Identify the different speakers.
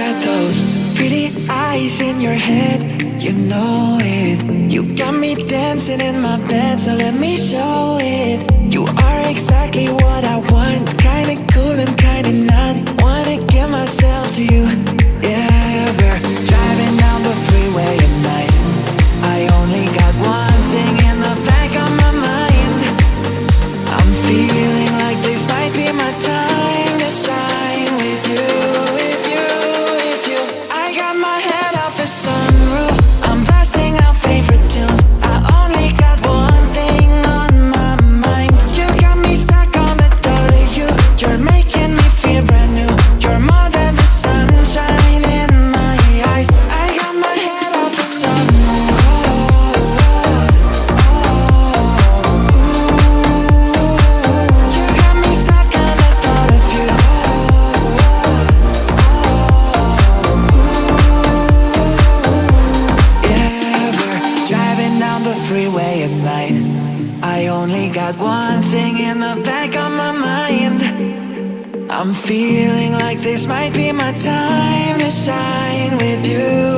Speaker 1: got those pretty eyes in your head, you know it. You got me dancing in my bed, so let me show it. You are exactly what I want. I only got one thing in the back of my mind. I'm feeling like this might be my time to shine with you.